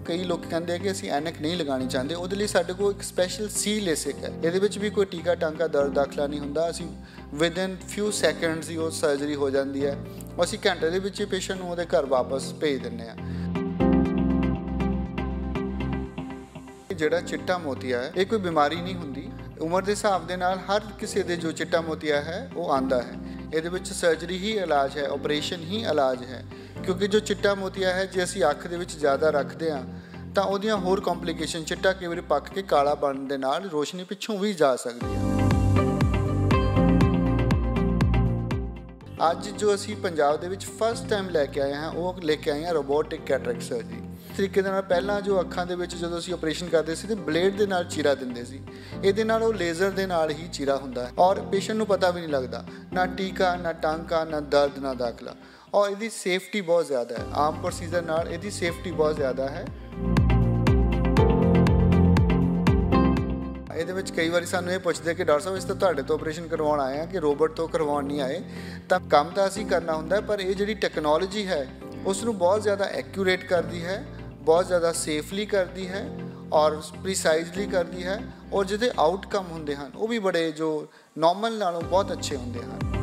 ਕਈ ਲੋਕ ਕਹਿੰਦੇ ਆ ਕਿ ਅਸੀਂ ਐਨਕ ਨਹੀਂ ਲਗਾਣੀ ਚਾਹੁੰਦੇ, ਉਹਦੇ ਲਈ ਸਾਡੇ ਕੋਲ ਇੱਕ ਸਪੈਸ਼ਲ ਸੀ ਲੇਸਿਕ ਹੈ ਇਹਦੇ ਵਿੱਚ ਵੀ ਕੋਈ ਟੀਕਾ ਟਾਂਕਾ ਦਰਦ ਦਾਖਲਾ ਨਹੀਂ ਹੁੰਦਾ, ਅਸੀਂ ਵਿਦਨ ਫਿਊ ਸੈਕਿੰਡਸ ਹੀ ਉਹ ਸਰਜਰੀ ਹੋ ਜਾਂਦੀ ਹੈ। ਅਸੀਂ ਘੰਟੇ ਦੇ ਵਿੱਚ ਹੀ ਪੇਸ਼ੈਂਟ ਨੂੰ ਉਹਦੇ ਘਰ ਵਾਪਸ ਭੇਜ ਦਿੰਨੇ ਆ ਜਿਹੜਾ ਚਿੱਟਾ ਮੋਤੀਆ ਹੈ, ਇਹ ਕੋਈ ਬਿਮਾਰੀ ਨਹੀਂ ਹੁੰਦੀ। ਉਮਰ ਦੇ ਹਿਸਾਬ ਦੇ ਨਾਲ ਹਰ ਕਿਸੇ ਦੇ ਜੋ ਚਿੱਟਾ ਮੋਤੀਆ ਹੈ, ਉਹ ਆਂਦਾ ਹੈ। ਇਹਦੇ ਵਿੱਚ ਸਰਜਰੀ ਹੀ ਇਲਾਜ ਹੈ ਆਪਰੇਸ਼ਨ ਹੀ ਇਲਾਜ ਹੈ। ਕਿਉਂਕਿ ਜੋ ਚਿੱਟਾ ਮੋਤੀਆ ਹੈ, ਜੇ ਅਸੀਂ ਅੱਖ ਦੇ ਵਿੱਚ ਜ਼ਿਆਦਾ ਰੱਖਦੇ ਹਾਂ, ਤਾਂ ਉਹਦੀਆਂ ਹੋਰ ਕੰਪਲਿਕੇਸ਼ਨ ਚਿੱਟਾ ਕਈ ਵਾਰੀ ਪੱਕ ਕੇ ਕਾਲਾ ਬਣਨ ਦੇ ਨਾਲ ਰੋਸ਼ਨੀ ਪਿੱਛੋਂ ਵੀ ਜਾ ਸਕਦੀ ਹੈ। ਅੱਜ ਜੋ ਅਸੀਂ ਪੰਜਾਬ ਦੇ ਵਿੱਚ ਫਸਟ ਟਾਈਮ ਲੈ ਕੇ ਆਏ ਹਾਂ, ਉਹ ਲੈ ਕੇ ਆਏ ਹਾਂ ਰੋਬੋਟਿਕ ਕੈਟਰੈਕਟ ਸਰਜਰੀ ਤਰੀਕੇ ਦੇ ਨਾਲ ਪਹਿਲਾਂ ਜੋ ਅੱਖਾਂ ਦੇ ਵਿੱਚ ਜਦੋਂ ਅਸੀਂ ਆਪਰੇਸ਼ਨ ਕਰਦੇ ਸੀ, ਤੇ ਬਲੇਡ ਦੇ ਨਾਲ ਚੀਰਾ ਦਿੰਦੇ ਸੀ। ਇਹਦੇ ਨਾਲ ਉਹ ਲੇਜ਼ਰ ਦੇ ਨਾਲ ਹੀ ਚੀਰਾ ਹੁੰਦਾ ਹੈ। ਔਰ ਪੇਸ਼ੈਂਟ ਨੂੰ ਪਤਾ ਵੀ ਨਹੀਂ ਲੱਗਦਾ, ਨਾ ਟੀਕਾ, ਨਾ ਟਾਂਕਾ, ਨਾ ਦਰਦ, ਨਾ ਦਾਖਲਾ। ਔਰ ਇਹਦੀ ਸੇਫਟੀ ਬਹੁਤ ਜ਼ਿਆਦਾ ਹੈ। ਆਮ ਪ੍ਰੋਸੀਜਰ ਨਾਲ ਇਹਦੀ ਸੇਫਟੀ ਬਹੁਤ ਜ਼ਿਆਦਾ ਹੈ। ਇਹਦੇ ਵਿੱਚ ਕਈ ਵਾਰੀ ਸਾਨੂੰ ਇਹ ਪੁੱਛਦੇ ਕਿ ਡਾਕਟਰ ਸਾਹਿਬ, ਇਸ ਤਾਂ ਤੁਹਾਡੇ ਤੋਂ ਆਪਰੇਸ਼ਨ ਕਰਵਾਉਣ ਆਏ ਆ ਕਿ ਰੋਬੋਟ ਤੋਂ ਕਰਵਾਉਣ ਨਹੀਂ ਆਏ। ਤਾਂ ਕੰਮ ਤਾਂ ਅਸੀਂ ਕਰਨਾ ਹੁੰਦਾ, ਪਰ ਇਹ ਜਿਹੜੀ ਟੈਕਨੋਲੋਜੀ ਹੈ ਉਸ ਨੂੰ ਬਹੁਤ ਜ਼ਿਆਦਾ ਐਕਿਊਰੇਟ ਕਰਦੀ ਹੈ, ਬਹੁਤ ਜ਼ਿਆਦਾ ਸੇਫਲੀ ਕਰਦੀ ਹੈ ਔਰ ਪ੍ਰੀਸਾਈਜ਼ਲੀ ਕਰਦੀ ਹੈ। ਔਰ ਜਿਹਦੇ ਆਊਟਕਮ ਹੁੰਦੇ ਹਨ, ਉਹ ਵੀ ਬੜੇ ਜੋ ਨਾਰਮਲ ਨਾਲੋਂ ਬਹੁਤ ਅੱਛੇ ਹੁੰਦੇ ਹਨ।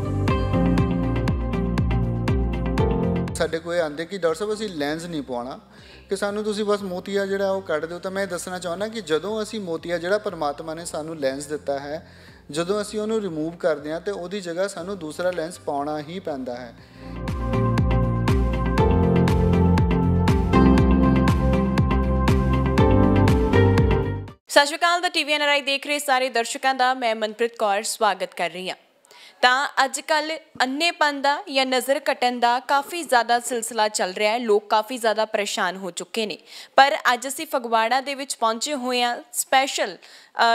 ਸਾਡੇ ਕੋਲ ਆਂਦੇ ਕਿ ਡਾਕਟਰ ਸਾਹਿਬ, ਅਸੀਂ ਲੈਂਸ ਨਹੀਂ ਪਵਾਉਣਾ ਕਿ ਸਾਨੂੰ ਤੁਸੀਂ ਬਸ ਮੋਤੀਆ ਜਿਹੜਾ ਉਹ ਕੱਢ ਦਿਓ। ਤਾਂ ਮੈਂ ਦੱਸਣਾ ਚਾਹੁੰਦਾ ਕਿ ਜਦੋਂ ਅਸੀਂ ਮੋਤੀਆ ਜਿਹੜਾ ਪਰਮਾਤਮਾ ਨੇ ਸਾਨੂੰ ਲੈਂਸ ਦਿੱਤਾ ਹੈ, ਜਦੋਂ ਅਸੀਂ ਉਹਨੂੰ ਰਿਮੂਵ ਕਰਦੇ ਹਾਂ, ਤੇ ਉਹਦੀ ਜਗ੍ਹਾ ਸਾਨੂੰ ਦੂਸਰਾ ਲੈਂਸ ਪਾਉਣਾ ਹੀ ਪੈਂਦਾ ਹੈ। ਸਤਿ ਸ਼੍ਰੀ ਅਕਾਲ ਦਾ ਟੀਵੀ ਐਨਆਰਆਈ ਦੇਖ ਰਹੇ ਸਾਰੇ ਦਰਸ਼ਕਾਂ ਦਾ। ਮੈਂ ਮਨਪ੍ਰੀਤ ਕੌਰ, ਸਵਾਗਤ ਕਰ ਰਹੀ ਹਾਂ। ਤਾਂ ਅੱਜ ਕੱਲ ਅੰਨੇਪਨ ਦਾ ਜਾਂ ਨਜ਼ਰ ਘਟਣ ਦਾ ਕਾਫੀ ਜ਼ਿਆਦਾ ਸਿਲਸਿਲਾ ਚੱਲ ਰਿਹਾ ਹੈ। ਲੋਕ ਕਾਫੀ ਜ਼ਿਆਦਾ ਪਰੇਸ਼ਾਨ ਹੋ ਚੁੱਕੇ ਨੇ। ਪਰ ਅੱਜ ਅਸੀਂ ਫਗਵਾੜਾ ਦੇ ਵਿੱਚ ਪਹੁੰਚੇ ਹੋਏ ਹਾਂ। ਸਪੈਸ਼ਲ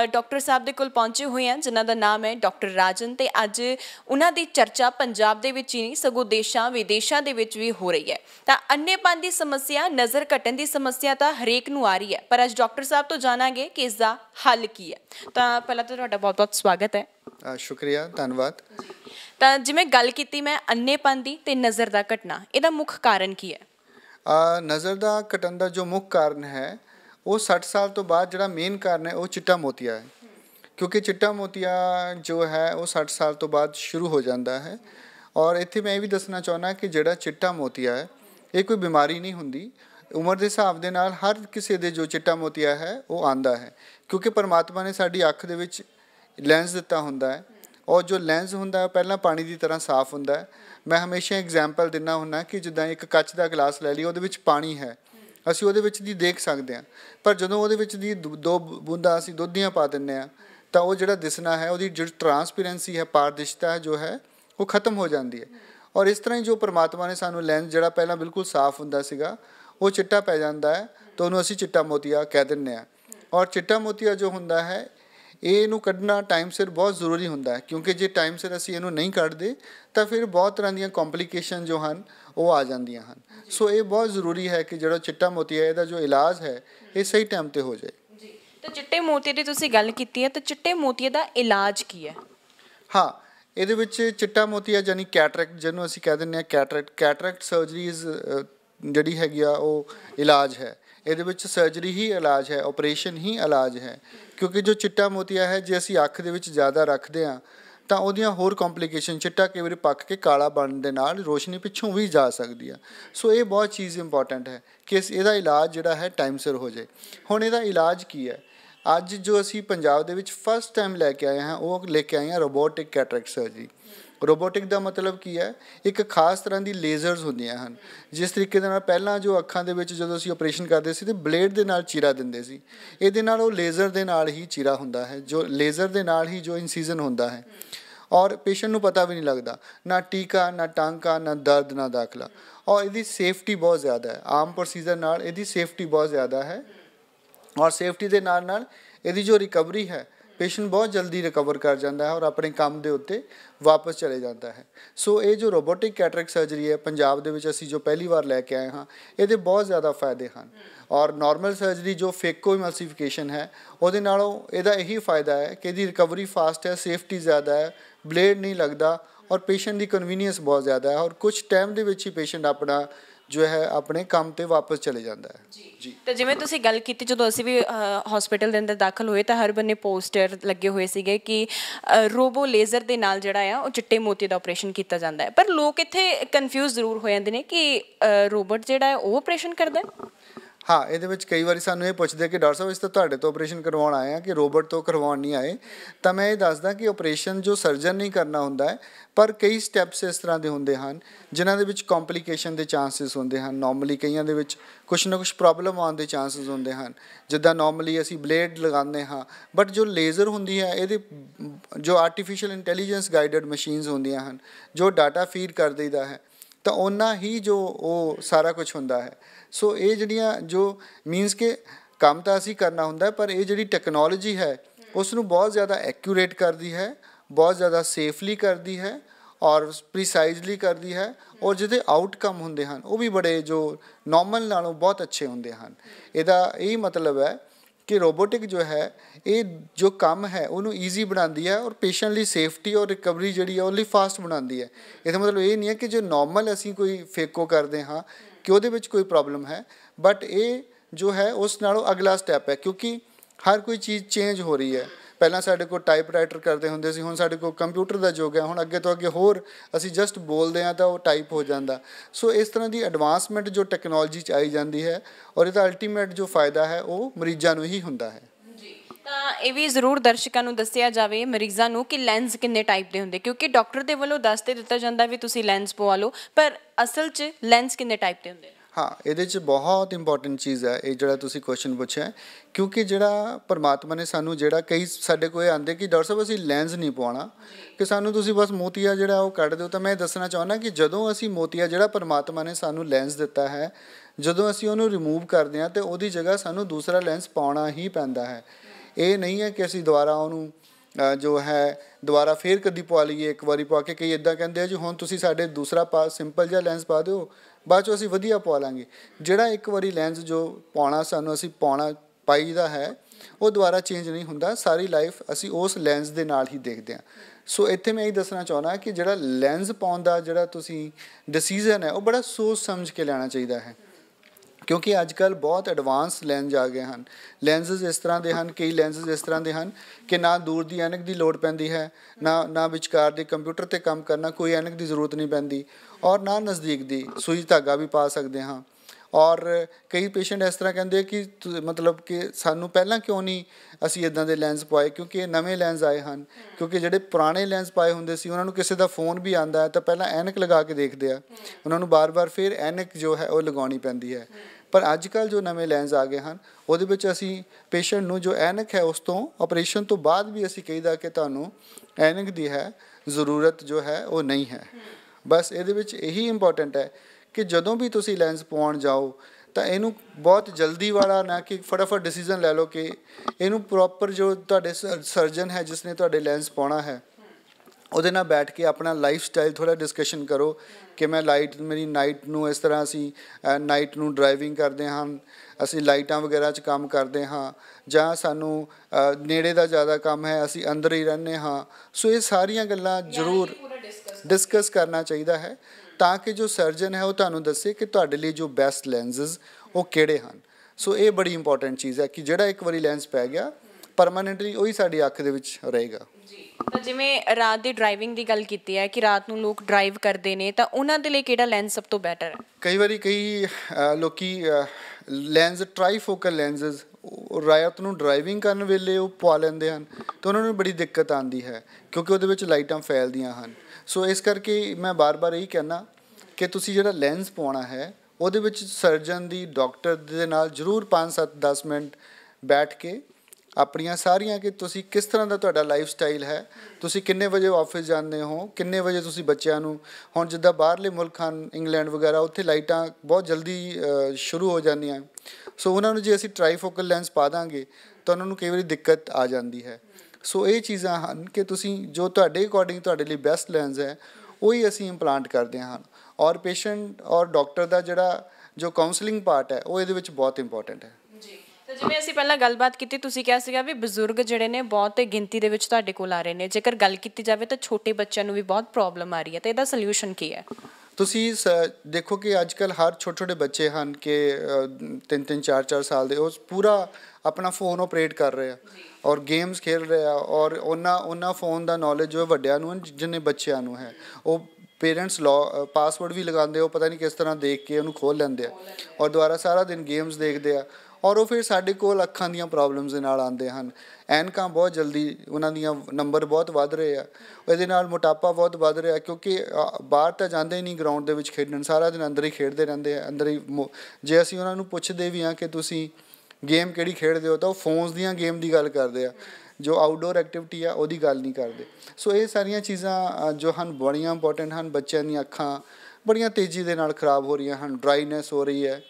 ਡਾਕਟਰ ਸਾਹਿਬ ਦੇ ਕੋਲ ਪਹੁੰਚੇ ਹੋਏ ਹਾਂ, ਜਿਨ੍ਹਾਂ ਦਾ ਨਾਮ ਹੈ ਡਾਕਟਰ ਰਾਜਨ। ਤੇ ਅੱਜ ਉਹਨਾਂ ਦੀ ਚਰਚਾ ਪੰਜਾਬ ਦੇ ਵਿੱਚ ਹੀ ਨਹੀਂ, ਸਗੋਂ ਦੇਸ਼ਾਂ, ਵਿਦੇਸ਼ਾਂ ਦੇ ਵਿੱਚ ਵੀ ਹੋ ਰਹੀ ਹੈ। ਤਾਂ ਅੰਨੇਪਨ ਦੀ ਸਮੱਸਿਆ, ਨਜ਼ਰ ਘਟਣ ਦੀ ਸਮੱਸਿਆ ਤਾਂ ਹਰੇਕ ਨੂੰ ਆ ਰਹੀ ਹੈ। ਪਰ ਅੱਜ ਡਾਕਟਰ ਸਾਹਿਬ ਤੋਂ ਜਾਣਾਂਗੇ ਕਿ ਇਸ ਦਾ ਹੱਲ ਕੀ ਹੈ। ਤਾਂ ਪਹਿਲਾਂ ਤਾਂ ਤੁਹਾਡਾ ਬਹੁਤ-ਬਹੁਤ ਸਵਾਗਤ ਹੈ। ਸ਼ੁਕਰੀਆ ਧੰਨਵਾਦ। ਤਾਂ ਜਿਵੇਂ ਗੱਲ ਕੀਤੀ ਮੈਂ ਅੰਨੇਪਨ ਦੀ ਤੇ ਨਜ਼ਰ ਦਾ ਘਟਣਾ ਇਹਦਾ ਮੁੱਖ ਕਾਰਨ ਕੀ ਹੈ? ਨਜ਼ਰ ਦਾ ਘਟਣ ਦਾ ਜੋ ਮੁੱਖ ਕਾਰਨ ਹੈ ਉਹ 60 ਸਾਲ ਤੋਂ ਬਾਅਦ ਜਿਹੜਾ ਮੇਨ ਕਾਰਨ ਹੈ ਉਹ ਚਿੱਟਾ ਮੋਤੀਆ ਹੈ। ਕਿਉਂਕਿ ਚਿੱਟਾ ਮੋਤੀਆ ਜੋ ਹੈ ਉਹ 60 ਸਾਲ ਤੋਂ ਬਾਅਦ ਸ਼ੁਰੂ ਹੋ ਜਾਂਦਾ ਹੈ। ਔਰ ਇੱਥੇ ਮੈਂ ਇਹ ਵੀ ਦੱਸਣਾ ਚਾਹੁੰਦਾ ਕਿ ਜਿਹੜਾ ਚਿੱਟਾ ਮੋਤੀਆ ਹੈ ਇਹ ਕੋਈ ਬਿਮਾਰੀ ਨਹੀਂ ਹੁੰਦੀ। ਉਮਰ ਦੇ ਹਿਸਾਬ ਦੇ ਨਾਲ ਹਰ ਕਿਸੇ ਦੇ ਜੋ ਚਿੱਟਾ ਮੋਤੀਆ ਹੈ ਉਹ ਆਂਦਾ ਹੈ। ਕਿਉਂਕਿ ਪਰਮਾਤਮਾ ਨੇ ਸਾਡੀ ਅੱਖ ਦੇ ਵਿੱਚ ਲੈਂਸ ਦਿੱਤਾ ਹੁੰਦਾ ਹੈ। ਔਰ ਜੋ ਲੈਂਸ ਹੁੰਦਾ ਹੈ ਪਹਿਲਾਂ ਪਾਣੀ ਦੀ ਤਰ੍ਹਾਂ ਸਾਫ਼ ਹੁੰਦਾ ਹੈ। ਮੈਂ ਹਮੇਸ਼ਾ ਐਗਜ਼ਾਮਪਲ ਦਿੰਦਾ ਹੁੰਦਾ ਕਿ ਜਿੱਦਾਂ ਇੱਕ ਕੱਚ ਦਾ ਗਲਾਸ ਲੈ ਲਈ ਉਹਦੇ ਵਿੱਚ ਪਾਣੀ ਹੈ। ਅਸੀਂ ਉਹਦੇ ਵਿੱਚ ਦੀ ਦੇਖ ਸਕਦੇ ਹਾਂ। ਪਰ ਜਦੋਂ ਉਹਦੇ ਵਿੱਚ ਦੀ ਦੋ ਦੋ ਬੂੰਦਾਂ ਅਸੀਂ ਦੁੱਧ ਦੀਆਂ ਪਾ ਦਿੰਨੇ ਆ ਤਾਂ ਉਹ ਜਿਹੜਾ ਦਿਸਣਾ ਹੈ, ਉਹਦੀ ਜਿਹੜੀ ਟਰਾਂਸਪੇਰੈਂਸੀ ਹੈ, ਪਾਰਦਰਸ਼ਤਾ ਜੋ ਹੈ, ਉਹ ਖਤਮ ਹੋ ਜਾਂਦੀ ਹੈ। ਔਰ ਇਸ ਤਰ੍ਹਾਂ ਹੀ ਜੋ ਪ੍ਰਮਾਤਮਾ ਨੇ ਸਾਨੂੰ ਲੈਂਸ ਜਿਹੜਾ ਪਹਿਲਾਂ ਬਿਲਕੁਲ ਸਾਫ਼ ਹੁੰਦਾ ਸੀਗਾ, ਉਹ ਚਿੱਟਾ ਪੈ ਜਾਂਦਾ ਹੈ, ਤਾਂ ਉਹਨੂੰ ਅਸੀਂ ਚਿੱਟਾ ਮੋਤੀਆ ਕਹਿ ਦਿੰਨੇ ਆ ਔਰ ਚਿੱਟਾ ਮੋਤੀਆ ਜੋ ਹੁੰਦਾ ਹੈ ਇਹਨੂੰ ਕੱਢਣਾ ਟਾਈਮ ਸਿਰ ਬਹੁਤ ਜ਼ਰੂਰੀ ਹੁੰਦਾ ਹੈ ਕਿਉਂਕਿ ਜੇ ਟਾਈਮ ਸਿਰ ਅਸੀਂ ਇਹਨੂੰ ਨਹੀਂ ਕੱਢਦੇ ਤਾਂ ਫਿਰ ਬਹੁਤ ਤਰ੍ਹਾਂ ਦੀਆਂ ਕੰਪਲਿਕੇਸ਼ਨ ਜੋ ਹਨ ਉਹ ਆ ਜਾਂਦੀਆਂ ਹਨ। ਸੋ ਇਹ ਬਹੁਤ ਜ਼ਰੂਰੀ ਹੈ ਕਿ ਜਿਹੜਾ ਚਿੱਟਾ ਮੋਤੀਆ ਇਹਦਾ ਜੋ ਇਲਾਜ ਹੈ ਇਹ ਸਹੀ ਟਾਈਮ ਤੇ ਹੋ ਜਾਏ। ਜੀ ਤਾਂ ਚਿੱਟੇ ਮੋਤੀਏ ਦੀ ਤੁਸੀਂ ਗੱਲ ਕੀਤੀ ਹੈ ਤਾਂ ਚਿੱਟੇ ਮੋਤੀਏ ਦਾ ਇਲਾਜ ਕੀ ਹੈ? ਹਾਂ ਇਹਦੇ ਵਿੱਚ ਚਿੱਟਾ ਮੋਤੀਆ ਯਾਨੀ ਕੈਟਰੈਕਟ ਜਿਹਨੂੰ ਅਸੀਂ ਕਹਿ ਦਿੰਦੇ ਹਾਂ ਕੈਟਰੈਕਟ ਕੈਟਰੈਕਟ ਸਰਜਰੀਜ਼ ਜਿਹੜੀ ਹੈਗੀ ਆ ਉਹ ਇਲਾਜ ਹੈ। ਇਹਦੇ ਵਿੱਚ ਸਰਜਰੀ ਹੀ ਇਲਾਜ ਹੈ ਆਪਰੇਸ਼ਨ ਹੀ ਇਲਾਜ ਹੈ। ਕਿਉਂਕਿ ਜੋ ਚਿੱਟਾ ਮੋਤੀਆ ਹੈ, ਜੇ ਅਸੀਂ ਅੱਖ ਦੇ ਵਿੱਚ ਜ਼ਿਆਦਾ ਰੱਖਦੇ ਹਾਂ, ਤਾਂ ਉਹਦੀਆਂ ਹੋਰ ਕੰਪਲਿਕੇਸ਼ਨ ਚਿੱਟਾ ਕਈ ਵਾਰੀ ਪੱਕ ਕੇ ਕਾਲਾ ਬਣਨ ਦੇ ਨਾਲ ਰੋਸ਼ਨੀ ਪਿੱਛੋਂ ਵੀ ਜਾ ਸਕਦੀ ਆ। ਸੋ ਇਹ ਬਹੁਤ ਚੀਜ਼ ਇੰਪੋਰਟੈਂਟ ਹੈ ਕਿ ਇਹਦਾ ਇਲਾਜ ਜਿਹੜਾ ਹੈ ਟਾਈਮ ਸਿਰ ਹੋ ਜਾਏ। ਹੁਣ ਇਹਦਾ ਇਲਾਜ ਕੀ ਹੈ? ਅੱਜ ਜੋ ਅਸੀਂ ਪੰਜਾਬ ਦੇ ਵਿੱਚ ਫਸਟ ਟਾਈਮ ਲੈ ਕੇ ਆਏ ਹਾਂ, ਉਹ ਲੈ ਕੇ ਆਏ ਹਾਂ ਰੋਬੋਟਿਕ ਕੈਟਰੈਕਟ ਸਰਜਰੀ ਰੋਬੋਟਿਕ ਦਾ ਮਤਲਬ ਕੀ ਹੈ? ਇੱਕ ਖਾਸ ਤਰ੍ਹਾਂ ਦੀ ਲੇਜ਼ਰਸ ਹੁੰਦੀਆਂ ਹਨ। ਜਿਸ ਤਰੀਕੇ ਦੇ ਨਾਲ ਪਹਿਲਾਂ ਜੋ ਅੱਖਾਂ ਦੇ ਵਿੱਚ ਜਦੋਂ ਅਸੀਂ ਆਪਰੇਸ਼ਨ ਕਰਦੇ ਸੀ ਤੇ ਬਲੇਡ ਦੇ ਨਾਲ ਚੀਰਾ ਦਿੰਦੇ ਸੀ। ਇਹਦੇ ਨਾਲ ਉਹ ਲੇਜ਼ਰ ਦੇ ਨਾਲ ਹੀ ਚੀਰਾ ਹੁੰਦਾ ਹੈ, ਜੋ ਲੇਜ਼ਰ ਦੇ ਨਾਲ ਹੀ ਜੋ ਇਨਸੀਜ਼ਨ ਹੁੰਦਾ ਹੈ। ਔਰ ਪੇਸ਼ੈਂਟ ਨੂੰ ਪਤਾ ਵੀ ਨਹੀਂ ਲੱਗਦਾ, ਨਾ ਟੀਕਾ, ਨਾ ਟਾਂਕਾ, ਨਾ ਦਰਦ, ਨਾ ਦਾਖਲਾ। ਔਰ ਇਹਦੀ ਸੇਫਟੀ ਬਹੁਤ ਜ਼ਿਆਦਾ ਹੈ। ਆਮ ਪ੍ਰੋਸੀਜਰ ਨਾਲ ਇਹਦੀ ਸੇਫਟੀ ਬਹੁਤ ਜ਼ਿਆਦਾ ਹੈ। ਔਰ ਸੇਫਟੀ ਦੇ ਨਾਲ ਨਾਲ ਇਹਦੀ ਜੋ ਰਿਕਵਰੀ ਹੈ ਪੇਸ਼ੈਂਟ ਬਹੁਤ ਜਲਦੀ ਰਿਕਵਰ ਕਰ ਜਾਂਦਾ ਹੈ ਔਰ ਆਪਣੇ ਕੰਮ ਦੇ ਉੱਤੇ ਵਾਪਸ ਚਲੇ ਜਾਂਦਾ ਹੈ। ਸੋ ਇਹ ਜੋ ਰੋਬੋਟਿਕ ਕੈਟਰੈਕਟ ਸਰਜਰੀ ਹੈ, ਪੰਜਾਬ ਦੇ ਵਿੱਚ ਅਸੀਂ ਜੋ ਪਹਿਲੀ ਵਾਰ ਲੈ ਕੇ ਆਏ ਹਾਂ, ਇਹਦੇ ਬਹੁਤ ਜ਼ਿਆਦਾ ਫਾਇਦੇ ਹਨ। ਔਰ ਨਾਰਮਲ ਸਰਜਰੀ ਜੋ ਫੇਕੋ ਇਮਲਸੀਫਿਕੇਸ਼ਨ ਹੈ, ਉਹਦੇ ਨਾਲੋਂ ਇਹਦਾ ਇਹੀ ਫਾਇਦਾ ਹੈ ਕਿ ਇਹਦੀ ਰਿਕਵਰੀ ਫਾਸਟ ਹੈ ਸੇਫਟੀ ਜ਼ਿਆਦਾ ਹੈ ਬਲੇਡ ਨਹੀਂ ਲੱਗਦਾ ਔਰ ਪੇਸ਼ੈਂਟ ਦੀ ਕਨਵੀਨੀਅੰਸ ਬਹੁਤ ਜ਼ਿਆਦਾ ਹੈ ਔਰ ਕੁਝ ਟਾਈਮ ਦੇ ਵਿੱਚ ਹੀ ਪੇਸ਼ੈਂਟ ਆਪਣਾ ਜੋ ਹੈ ਆਪਣੇ ਕੰਮ ਤੇ ਵਾਪਸ ਚਲੇ ਜਾਂਦਾ ਹੈ। ਜੀ। ਤਾਂ ਜਿਵੇਂ ਤੁਸੀਂ ਗੱਲ ਕੀਤੀ ਜਦੋਂ ਅਸੀਂ ਵੀ ਹਸਪੀਟਲ ਦੇ ਅੰਦਰ ਦਾਖਲ ਹੋਏ ਤਾਂ ਹਰ ਬੰਨੇ ਪੋਸਟਰ ਲੱਗੇ ਹੋਏ ਸੀਗੇ ਕਿ ਰੋਬੋ ਲੇਜ਼ਰ ਦੇ ਨਾਲ ਜਿਹੜਾ ਆ ਉਹ ਚਿੱਟੇ ਮੋਤੀ ਦਾ ਆਪਰੇਸ਼ਨ ਕੀਤਾ ਜਾਂਦਾ ਹੈ। ਪਰ ਲੋਕ ਇੱਥੇ ਕਨਫਿਊਜ਼ ਜ਼ਰੂਰ ਹੋ ਜਾਂਦੇ ਨੇ ਕਿ ਰੋਬੋਟ ਜਿਹੜਾ ਹੈ ਉਹ ਆਪਰੇਸ਼ਨ ਕਰਦਾ ਹੈ। ਹਾਂ, ਇਹਦੇ ਵਿੱਚ ਕਈ ਵਾਰੀ ਸਾਨੂੰ ਇਹ ਪੁੱਛਦੇ ਕਿ ਡਾਕਟਰ ਸਾਹਿਬ, ਇਸ ਤਾਂ ਤੁਹਾਡੇ ਤੋਂ ਆਪਰੇਸ਼ਨ ਕਰਵਾਉਣ ਆਏ ਆ ਕਿ ਰੋਬੋਟ ਤੋਂ ਕਰਵਾਉਣ ਨਹੀਂ ਆਏ। ਤਾਂ ਮੈਂ ਇਹ ਦੱਸਦਾ ਕਿ ਆਪਰੇਸ਼ਨ ਜੋ ਸਰਜਨ ਨਹੀਂ ਕਰਨਾ ਹੁੰਦਾ ਹੈ, ਪਰ ਕਈ ਸਟੈਪਸ ਇਸ ਤਰ੍ਹਾਂ ਦੇ ਹੁੰਦੇ ਹਨ, ਜਿਨ੍ਹਾਂ ਦੇ ਵਿੱਚ ਕੰਪਲਿਕੇਸ਼ਨ ਦੇ ਚਾਂਸਸ ਹੁੰਦੇ ਹਨ। ਨਾਰਮਲੀ ਕਈਆਂ ਦੇ ਵਿੱਚ ਕੁਝ ਨਾ ਕੁਝ ਪ੍ਰੋਬਲਮ ਆਉਣ ਦੇ ਚਾਂਸਸ ਹੁੰਦੇ ਹਨ। ਜਿੱਦਾਂ ਨਾਰਮਲੀ ਅਸੀਂ ਬਲੇਡ ਲਗਾਉਂਦੇ ਹਾਂ ਬਟ ਜੋ ਲੇਜ਼ਰ ਹੁੰਦੀ ਹੈ, ਇਹਦੇ ਜੋ ਆਰਟੀਫੀਸ਼ੀਅਲ ਇੰਟੈਲੀਜੈਂਸ ਗਾਈਡਡ ਮਸ਼ੀਨਸ ਹੁੰਦੀਆਂ ਹਨ, ਜੋ ਡਾਟਾ ਫੀਡ ਕਰ ਦਿੰਦਾ ਹੈ ਤਾਂ ਉਹਨਾਂ ਹੀ ਜੋ ਉਹ ਸਾਰਾ ਕੁਝ ਹੁੰਦਾ ਹੈ। ਸੋ ਇਹ ਜਿਹੜੀਆਂ ਜੋ ਮੀਨਸ ਕਿ ਕੰਮ ਤਾਂ ਅਸੀਂ ਕਰਨਾ ਹੁੰਦਾ ਪਰ ਇਹ ਜਿਹੜੀ ਟੈਕਨੋਲੋਜੀ ਹੈ ਉਸ ਨੂੰ ਬਹੁਤ ਜ਼ਿਆਦਾ ਐਕਿਊਰੇਟ ਕਰਦੀ ਹੈ, ਬਹੁਤ ਜ਼ਿਆਦਾ ਸੇਫਲੀ ਕਰਦੀ ਹੈ ਔਰ ਪ੍ਰੀਸਾਈਜ਼ਲੀ ਕਰਦੀ ਹੈ ਔਰ ਜਿਹਦੇ ਆਊਟਕਮ ਹੁੰਦੇ ਹਨ, ਉਹ ਵੀ ਬੜੇ ਜੋ ਨਾਰਮਲ ਨਾਲੋਂ ਬਹੁਤ ਅੱਛੇ ਹੁੰਦੇ ਹਨ। ਇਹਦਾ ਇਹ ਮਤਲਬ ਹੈ ਕਿ ਰੋਬੋਟਿਕ ਜੋ ਹੈ, ਇਹ ਜੋ ਕੰਮ ਹੈ, ਉਹਨੂੰ ਈਜ਼ੀ ਬਣਾਉਂਦੀ ਹੈ ਔਰ ਪੇਸ਼ੈਂਟ ਲਈ ਸੇਫਟੀ ਔਰ ਰਿਕਵਰੀ ਜਿਹੜੀ ਹੈ, ਉਹ ਲਈ ਫਾਸਟ ਬਣਾਉਂਦੀ ਹੈ। ਇਹਦਾ ਮਤਲਬ ਇਹ ਨਹੀਂ ਹੈ ਕਿ ਜੋ ਨਾਰਮਲ ਅਸੀਂ ਕੋਈ ਫੇਕੋ ਕਰਦੇ ਹਾਂ, ਕਿ ਉਹਦੇ ਵਿੱਚ ਕੋਈ ਪ੍ਰੋਬਲਮ ਹੈ ਬਟ ਇਹ ਜੋ ਹੈ, ਉਸ ਨਾਲੋਂ ਅਗਲਾ ਸਟੈਪ ਹੈ, ਕਿਉਂਕਿ ਹਰ ਕੋਈ ਚੀਜ਼ ਚੇਂਜ ਹੋ ਰਹੀ ਹੈ। ਪਹਿਲਾਂ ਸਾਡੇ ਕੋਲ ਟਾਈਪਰਾਈਟਰ ਕਰਦੇ ਹੁੰਦੇ ਸੀ, ਹੁਣ ਸਾਡੇ ਕੋਲ ਕੰਪਿਊਟਰ ਦਾ ਯੁੱਗ ਹੈ, ਹੁਣ ਅੱਗੇ ਤੋਂ ਅੱਗੇ ਹੋਰ ਅਸੀਂ ਜਸਟ ਬੋਲਦੇ ਆ ਤਾਂ ਉਹ ਟਾਈਪ ਹੋ ਜਾਂਦਾ। ਸੋ ਇਸ ਤਰ੍ਹਾਂ ਦੀ ਐਡਵਾਂਸਮੈਂਟ ਜੋ ਟੈਕਨੋਲੋਜੀ ਚ ਆਈ ਜਾਂਦੀ ਹੈ ਔਰ ਇਹਦਾ ਅਲਟੀਮੇਟ ਜੋ ਫਾਇਦਾ ਹੈ, ਉਹ ਮਰੀਜ਼ਾਂ ਨੂੰ ਹੀ ਹੁੰਦਾ ਹੈ। ਤਾਂ ਇਹ ਵੀ ਜ਼ਰੂਰ ਦਰਸ਼ਕਾਂ ਨੂੰ ਦੱਸਿਆ ਜਾਵੇ ਮਰੀਜ਼ਾਂ ਨੂੰ ਕਿ ਲੈਂਸ ਕਿੰਨੇ ਟਾਈਪ ਦੇ ਹੁੰਦੇ, ਕਿਉਂਕਿ ਡਾਕਟਰ ਦੇ ਵੱਲੋਂ ਦੱਸ ਤੇ ਦਿੱਤਾ ਜਾਂਦਾ ਵੀ ਤੁਸੀਂ ਲੈਂਸ ਪਵਾ ਲਓ, ਪਰ ਅਸਲ 'ਚ ਲੈਂਸ ਕਿੰਨੇ ਟਾਈਪ ਦੇ ਹੁੰਦੇ ਹਾਂ, ਇਹਦੇ 'ਚ ਬਹੁਤ ਇੰਪੋਰਟੈਂਟ ਚੀਜ਼ ਹੈ, ਇਹ ਜਿਹੜਾ ਤੁਸੀਂ ਕੁਐਸਚਨ ਪੁੱਛਿਆ ਕਿਉਂਕਿ ਜਿਹੜਾ ਪਰਮਾਤਮਾ ਨੇ ਸਾਨੂੰ ਜਿਹੜਾ ਕਈ ਸਾਡੇ ਕੋਲ ਆਂਦੇ ਕਿ ਡਾਕਟਰ ਸਾਹਿਬ ਅਸੀਂ ਲੈਂਸ ਨਹੀਂ ਪਾਉਣਾ ਕਿ ਸਾਨੂੰ ਤੁਸੀਂ ਬਸ ਮੋਤੀਆ ਜਿਹੜਾ ਉਹ ਕੱਢ ਦਿਓ, ਤਾਂ ਮੈਂ ਦੱਸਣਾ ਚਾਹੁੰਦਾ ਕਿ ਜਦੋਂ ਅਸੀਂ ਮੋਤੀਆ ਜਿਹੜਾ ਪਰਮਾਤਮਾ ਨੇ ਸਾਨੂੰ ਲੈਂਸ ਦਿੱਤਾ ਹੈ, ਜਦੋਂ ਅਸੀਂ ਉਹਨੂੰ ਰਿਮੂਵ ਕਰਦੇ ਹਾਂ, ਤੇ ਉਹਦੀ ਜਗ੍ਹਾ ਸਾਨੂੰ ਦੂਸਰਾ ਲੈਂਸ ਪਾਉਣਾ ਹੀ ਪੈਂਦਾ ਹੈ। ਇਹ ਨਹੀਂ ਹੈ ਕਿ ਅਸੀਂ ਦੁਬਾਰਾ ਉਹਨੂੰ ਜੋ ਹੈ, ਦੁਬਾਰਾ ਫੇਰ ਕਦੀ ਪਵਾ ਲਈਏ, ਇੱਕ ਵਾਰੀ ਪਾ ਕੇ ਕਈ ਇਦਾਂ ਕਹਿੰਦੇ ਆ ਜੀ, ਹੁਣ ਤੁਸੀਂ ਸਾਡੇ ਦੂਸਰਾ ਪਾ ਸਿੰਪਲ ਜਿਹਾ ਲੈਂਸ ਪਾ ਦਿਓ ਬਾਅਦ 'ਚੋਂ ਅਸੀਂ ਵਧੀਆ ਪਵਾ ਲਾਂਗੇ। ਜਿਹੜਾ ਇੱਕ ਵਾਰੀ ਲੈਂਸ ਜੋ ਪਾਉਣਾ ਸਾਨੂੰ ਅਸੀਂ ਪਾਉਣਾ ਪਾਈਦਾ ਹੈ, ਉਹ ਦੁਬਾਰਾ ਚੇਂਜ ਨਹੀਂ ਹੁੰਦਾ। ਸਾਰੀ ਲਾਈਫ ਅਸੀਂ ਉਸ ਲੈਂਸ ਦੇ ਨਾਲ ਹੀ ਦੇਖਦੇ ਹਾਂ। ਸੋ ਇੱਥੇ ਮੈਂ ਇਹ ਦੱਸਣਾ ਚਾਹੁੰਦਾ ਕਿ ਜਿਹੜਾ ਲੈਂਸ ਪਾਉਣ ਦਾ ਜਿਹੜਾ ਤੁਸੀਂ ਡਿਸੀਜਨ ਹੈ, ਉਹ ਬੜਾ ਸੋਚ ਸਮਝ ਕੇ ਲੈਣਾ ਚਾਹੀਦਾ ਹੈ। ਕਿਉਂਕਿ ਅੱਜ ਕੱਲ ਬਹੁਤ ਐਡਵਾਂਸ ਲੈਂਸ ਆ ਗਏ ਹਨ। ਲੈਂਸਸ ਇਸ ਤਰ੍ਹਾਂ ਦੇ ਹਨ, ਕਈ ਲੈਂਸਸ ਇਸ ਤਰ੍ਹਾਂ ਦੇ ਹਨ ਕਿ ਨਾ ਦੂਰ ਦੀ ਐਨਕ ਦੀ ਲੋੜ ਪੈਂਦੀ ਹੈ, ਨਾ ਨਾ ਵਿਚਕਾਰ ਦੇ ਕੰਪਿਊਟਰ ਤੇ ਕੰਮ ਕਰਨਾ ਕੋਈ ਐਨਕ ਦੀ ਜ਼ਰੂਰਤ ਨਹੀਂ ਪੈਂਦੀ ਔਰ ਨਾ ਨਜ਼ਦੀਕ ਦੀ ਸੂਈ ਧਾਗਾ ਵੀ ਪਾ ਸਕਦੇ ਹਾਂ। ਔਰ ਕਈ ਪੇਸ਼ੈਂਟ ਇਸ ਤਰ੍ਹਾਂ ਕਹਿੰਦੇ ਕਿ ਮਤਲਬ ਕਿ ਸਾਨੂੰ ਪਹਿਲਾਂ ਕਿਉਂ ਨਹੀਂ ਅਸੀਂ ਇਦਾਂ ਦੇ ਲੈਂਸ ਪਾਏ? ਕਿਉਂਕਿ ਇਹ ਨਵੇਂ ਲੈਂਸ ਆਏ ਹਨ। ਕਿਉਂਕਿ ਜਿਹੜੇ ਪੁਰਾਣੇ ਲੈਂਸ ਪਾਏ ਹੁੰਦੇ ਸੀ, ਉਹਨਾਂ ਨੂੰ ਕਿਸੇ ਦਾ ਫੋਨ ਵੀ ਆਂਦਾ ਹੈ ਤਾਂ ਪਹਿਲਾਂ ਐਨਕ ਲਗਾ ਕੇ ਦੇਖਦੇ ਆ। ਉਹਨਾਂ ਨੂੰ ਬਾਰ-ਬਾਰ ਫਿਰ ਐਨਕ ਜੋ ਹੈ ਉਹ ਲਗਾਉਣੀ ਪੈਂਦੀ ਹੈ। ਪਰ ਅੱਜ ਕੱਲ ਜੋ ਨਵੇਂ ਲੈਂਸ ਆ ਗਏ ਹਨ, ਉਹਦੇ ਵਿੱਚ ਅਸੀਂ ਪੇਸ਼ੈਂਟ ਨੂੰ ਜੋ ਐਨਕ ਹੈ ਉਸ ਤੋਂ, ਆਪਰੇਸ਼ਨ ਤੋਂ ਬਾਅਦ ਵੀ ਅਸੀਂ ਕਹੀਦਾ ਕਿ ਤੁਹਾਨੂੰ ਐਨਕ ਦੀ ਹੈ, ਜ਼ਰੂਰਤ ਜੋ ਹੈ ਉਹ ਨਹੀਂ ਹੈ। ਬਸ ਇਹਦੇ ਵਿੱਚ ਇਹੀ ਇੰਪੋਰਟੈਂਟ ਹੈ ਕਿ ਜਦੋਂ ਵੀ ਤੁਸੀਂ ਲੈਂਸ ਪਾਉਣ ਜਾਓ, ਤਾਂ ਇਹਨੂੰ ਬਹੁਤ ਜਲਦੀ ਵਾਲਾ ਨਾ ਕਿ ਫਟਾਫਟ ਡਿਸੀਜਨ ਲੈ ਲਓ ਕਿ ਇਹਨੂੰ ਪ੍ਰੋਪਰ ਜੋ ਤੁਹਾਡੇ ਸਰਜਨ ਹੈ, ਜਿਸ ਨੇ ਤੁਹਾਡੇ ਲੈਂਸ ਪਾਉਣਾ ਹੈ ਉਹਦੇ ਨਾਲ ਬੈਠ ਕੇ ਆਪਣਾ ਲਾਈਫ ਸਟਾਈਲ ਥੋੜਾ ਡਿਸਕਸ਼ਨ ਕਰੋ ਕਿ ਮੈਂ ਲਾਈਟ ਮੇਰੀ ਨਾਈਟ ਨੂੰ ਇਸ ਤਰ੍ਹਾਂ ਅਸੀਂ ਨਾਈਟ ਨੂੰ ਡਰਾਈਵਿੰਗ ਕਰਦੇ ਹਾਂ ਅਸੀਂ ਲਾਈਟਾਂ ਵਗੈਰਾ 'ਚ ਕੰਮ ਕਰਦੇ ਹਾਂ ਜਾਂ ਸਾਨੂੰ ਨੇੜੇ ਦਾ ਜ਼ਿਆਦਾ ਕੰਮ ਹੈ ਅਸੀਂ ਅੰਦਰ ਹੀ ਰਹਿੰਦੇ ਹਾਂ। ਸੋ ਇਹ ਸਾਰੀਆਂ ਗੱਲਾਂ ਜ਼ਰੂਰ ਡਿਸਕਸ ਕਰਨਾ। ਚਾਹੀਦਾ ਹੈ ਤਾਂ ਕਿ ਜੋ ਸਰਜਨ ਹੈ ਉਹ ਤੁਹਾਨੂੰ ਦੱਸੇ ਕਿ ਤੁਹਾਡੇ ਲਈ ਜੋ ਬੈਸਟ ਲੈਂਸਸ ਉਹ ਕਿਹੜੇ ਹਨ। ਸੋ ਇਹ ਬੜੀ ਇੰਪੋਰਟੈਂਟ ਚੀਜ਼ ਹੈ ਕਿ ਜਿਹੜਾ ਇੱਕ ਵਾਰੀ ਲੈਂਸ ਪੈ ਗਿਆ ਪਰਮਾਨੈਂਟਲੀ ਉਹੀ ਸਾਡੀ ਅੱਖ ਦੇ ਵਿੱਚ ਰਹੇਗਾ। ਤਾਂ ਜਿਵੇਂ ਰਾਤ ਦੀ ਡਰਾਈਵਿੰਗ ਦੀ ਗੱਲ ਕੀਤੀ ਹੈ ਕਿ ਰਾਤ ਨੂੰ ਲੋਕ ਡਰਾਈਵ ਕਰਦੇ ਨੇ ਤਾਂ ਉਹਨਾਂ ਦੇ ਲਈ ਕਿਹੜਾ ਲੈਂਸ ਸਭ ਤੋਂ ਬੈਟਰ ਹੈ? ਕਈ ਵਾਰੀ ਕਈ ਲੋਕੀ ਲੈਂਸ ਟ੍ਰਾਈਫੋਕਲ ਲੈਂਸਸ ਰਾਤ ਨੂੰ ਡਰਾਈਵਿੰਗ ਕਰਨ ਵੇਲੇ ਉਹ ਪਵਾ ਲੈਂਦੇ ਹਨ ਤਾਂ ਉਹਨਾਂ ਨੂੰ ਬੜੀ ਦਿੱਕਤ ਆਉਂਦੀ ਹੈ ਕਿਉਂਕਿ ਉਹਦੇ ਵਿੱਚ ਲਾਈਟਾਂ ਫੈਲਦੀਆਂ ਹਨ। ਸੋ ਇਸ ਕਰਕੇ ਮੈਂ ਬਾਰ-ਬਾਰ ਇਹੀ ਕਹਿਣਾ ਕਿ ਤੁਸੀਂ ਜਿਹੜਾ ਲੈਂਸ ਪਾਉਣਾ ਹੈ ਉਹਦੇ ਵਿੱਚ ਸਰਜਨ ਦੀ ਡਾਕਟਰ ਦੇ ਨਾਲ ਜ਼ਰੂਰ 5-7 10 ਮਿੰਟ ਬੈਠ ਕੇ ਆਪਣੀਆਂ ਸਾਰੀਆਂ ਕਿ ਤੁਸੀਂ ਕਿਸ ਤਰ੍ਹਾਂ ਦਾ ਤੁਹਾਡਾ ਲਾਈਫ ਸਟਾਈਲ ਹੈ? ਤੁਸੀਂ ਕਿੰਨੇ ਵਜੇ ਆਫਿਸ ਜਾਂਦੇ ਹੋ? ਕਿੰਨੇ ਵਜੇ ਤੁਸੀਂ ਬੱਚਿਆਂ ਨੂੰ? ਹੁਣ ਜਿੱਦਾਂ ਬਾਹਰਲੇ ਮੁਲਕ ਹਨ ਇੰਗਲੈਂਡ ਵਗੈਰਾ, ਉੱਥੇ ਲਾਈਟਾਂ ਬਹੁਤ ਜਲਦੀ ਸ਼ੁਰੂ ਹੋ ਜਾਂਦੀਆਂ। ਸੋ ਉਹਨਾਂ ਨੂੰ ਜੇ ਅਸੀਂ ਟ੍ਰਾਈਫੋਕਲ ਲੈਂਸ ਪਾ ਦਾਂਗੇ, ਤਾਂ ਉਹਨਾਂ ਨੂੰ ਕਈ ਵਾਰੀ ਦਿੱਕਤ ਆ ਜਾਂਦੀ ਹੈ। ਸੋ ਇਹ ਚੀਜ਼ਾਂ ਹਨ ਕਿ ਤੁਸੀਂ ਜੋ ਤੁਹਾਡੇ ਅਕੋਰਡਿੰਗ ਤੁਹਾਡੇ ਲਈ ਬੈਸਟ ਲੈਂਸ ਹੈ, ਉਹੀ ਅਸੀਂ ਇੰਪਲਾਂਟ ਕਰਦੇ ਹਾਂ। ਔਰ ਪੇਸ਼ੈਂਟ ਔਰ ਡਾਕਟਰ ਦਾ ਜਿਹੜਾ ਜੋ ਕਾਉਂਸਲਿੰਗ ਪਾਰਟ ਹੈ, ਉਹ ਇਹਦੇ ਵਿੱਚ ਬਹੁਤ ਇੰਪੋਰਟੈਂਟ ਹੈ। ਜੀ। ਤਾਂ ਜਿਵੇਂ ਅਸੀਂ ਪਹਿਲਾਂ ਗੱਲਬਾਤ ਕੀਤੀ ਤੁਸੀਂ ਕਿਹਾ ਸੀਗਾ ਵੀ ਬਜ਼ੁਰਗ ਜਿਹੜੇ ਨੇ ਬਹੁਤ ਗਿਣਤੀ ਦੇ ਵਿੱਚ ਤੁਹਾਡੇ ਕੋਲ ਆ ਰਹੇ ਨੇ। ਜੇਕਰ ਗੱਲ ਕੀਤੀ ਜਾਵੇ ਤਾਂ ਛੋਟੇ ਬੱਚਿਆਂ ਨੂੰ ਵੀ ਬਹੁਤ ਪ੍ਰੋਬਲਮ ਆ ਰਹੀ ਹੈ। ਤਾਂ ਇਹਦਾ ਸੋਲੂਸ਼ਨ ਕੀ ਹੈ? ਤੁਸੀਂ ਦੇਖੋ ਕਿ ਅੱਜ ਕੱਲ ਹਰ ਛੋਟੇ ਛੋਟੇ ਬੱਚੇ ਹਨ ਕਿ 3 3 4 4 ਸਾਲ ਦੇ ਉਹ ਪੂਰਾ ਆਪਣਾ ਫੋਨ ਆਪਰੇਟ ਕਰ ਰਹੇ ਆ ਔਰ ਗੇਮਸ ਖੇਡ ਰਹੇ ਆ ਔਰ ਉਹਨਾਂ ਉਹਨਾਂ ਫੋਨ ਦਾ ਨੌਲੇਜ ਜੋ ਵੱਡਿਆਂ ਨੂੰ ਜਿੰਨੇ ਬੱਚਿਆਂ ਨੂੰ ਹੈ ਉਹ ਪੇਰੈਂਟਸ ਲੌ ਪਾਸਵਰਡ ਵੀ ਲਗਾਉਂਦੇ ਉਹ ਪਤਾ ਨਹੀਂ ਕਿਸ ਤਰ੍ਹਾਂ ਦੇਖ ਕੇ ਉਹਨੂੰ ਖੋਲ ਲੈਂਦੇ ਆ ਔਰ ਦੁਬਾਰਾ ਸਾਰਾ ਦਿਨ ਗੇਮਸ ਦੇਖਦੇ ਆ। ਔਰ ਉਹ ਫਿਰ ਸਾਡੇ ਕੋਲ ਅੱਖਾਂ ਦੀਆਂ ਪ੍ਰੋਬਲਮਸ ਦੇ ਨਾਲ ਆਉਂਦੇ ਹਨ। ਐਨਕਾਂ ਬਹੁਤ ਜਲਦੀ ਉਹਨਾਂ ਦੀਆਂ ਨੰਬਰ ਬਹੁਤ ਵੱਧ ਰਹੇ ਆ। ਇਹਦੇ ਨਾਲ ਮੋਟਾਪਾ ਬਹੁਤ ਵੱਧ ਰਿਹਾ ਕਿਉਂਕਿ ਬਾਹਰ ਤਾਂ ਜਾਂਦੇ ਹੀ ਨਹੀਂ ਗਰਾਊਂਡ ਦੇ ਵਿੱਚ ਖੇਡਣ, ਸਾਰਾ ਦਿਨ ਅੰਦਰ ਹੀ ਖੇਡਦੇ ਰਹਿੰਦੇ ਆ, ਅੰਦਰ ਹੀ ਮੋ- ਜੇ ਅਸੀਂ ਉਹਨਾਂ ਨੂੰ ਪੁੱਛਦੇ ਵੀ ਹਾਂ ਕਿ ਤੁਸੀਂ ਗੇਮ ਕਿਹੜੀ ਖੇਡਦੇ ਹੋ, ਤਾਂ ਉਹ ਫੋਨਸ ਦੀਆਂ ਗੇਮ ਦੀ ਗੱਲ ਕਰਦੇ ਆ। ਜੋ ਆਊਟਡੋਰ ਐਕਟੀਵਿਟੀ ਆ, ਉਹਦੀ ਗੱਲ ਨਹੀਂ ਕਰਦੇ। ਸੋ ਇਹ ਸਾਰੀਆਂ ਚੀਜ਼ਾਂ ਜੋ ਹਨ, ਬੜੀਆਂ ਇੰਪੋਰਟੈਂਟ ਹਨ। ਬੱਚਿਆਂ ਦੀਆਂ ਅੱਖਾਂ ਬੜੀਆਂ ਤੇਜ਼ੀ ਦੇ ਨਾਲ ਖਰਾਬ ਹੋ ਰਹੀਆਂ ਹਨ ਡਰਾਈਨੈਸ ਹੋ ਰਹੀ ਹੈ।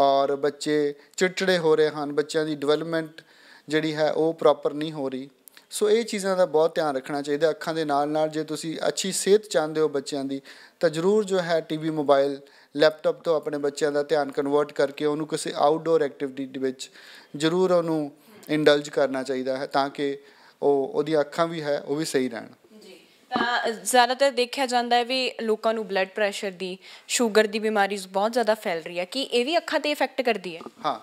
ਔਰ ਬੱਚੇ ਚਿੜਚਿੜੇ ਹੋ ਰਹੇ ਹਨ, ਬੱਚਿਆਂ ਦੀ ਡਿਵੈਲਪਮੈਂਟ ਜਿਹੜੀ ਹੈ ਉਹ ਪ੍ਰੋਪਰ ਨਹੀਂ ਹੋ ਰਹੀ। ਸੋ ਇਹ ਚੀਜ਼ਾਂ ਦਾ ਬਹੁਤ ਧਿਆਨ ਰੱਖਣਾ ਚਾਹੀਦਾ ਅੱਖਾਂ ਦੇ ਨਾਲ ਨਾਲ ਜੇ ਤੁਸੀਂ ਅੱਛੀ ਸਿਹਤ ਚਾਹੁੰਦੇ ਹੋ ਬੱਚਿਆਂ ਦੀ, ਤਾਂ ਜ਼ਰੂਰ ਜੋ ਹੈ ਟੀਵੀ ਮੋਬਾਈਲ ਲੈਪਟਾਪ ਤੋਂ ਆਪਣੇ ਬੱਚਿਆਂ ਦਾ ਧਿਆਨ ਕਨਵਰਟ ਕਰਕੇ ਉਹਨੂੰ ਕਿਸੇ ਆਊਟਡੋਰ ਐਕਟੀਵਿਟੀ ਦੇ ਵਿੱਚ ਜ਼ਰੂਰ ਉਹਨੂੰ ਇੰਡਲਜ ਕਰਨਾ ਚਾਹੀਦਾ ਹੈ ਤਾਂ ਕਿ ਉਹ, ਉਹਦੀਆਂ ਅੱਖਾਂ ਵੀ ਹੈ, ਉਹ ਵੀ ਸਹੀ ਰਹਿਣ। ਤਾਂ ਜ਼ਿਆਦਾਤਰ ਦੇਖਿਆ ਜਾਂਦਾ ਹੈ ਵੀ ਲੋਕਾਂ ਨੂੰ ਬਲੱਡ ਪ੍ਰੈਸ਼ਰ ਦੀ ਸ਼ੂਗਰ ਦੀ ਬਿਮਾਰੀ ਬਹੁਤ ਜ਼ਿਆਦਾ ਫੈਲ ਰਹੀ ਹੈ। ਕੀ ਇਹ ਵੀ ਅੱਖਾਂ ਤੇ ਇਫੈਕਟ ਕਰਦੀ ਹੈ? ਹਾਂ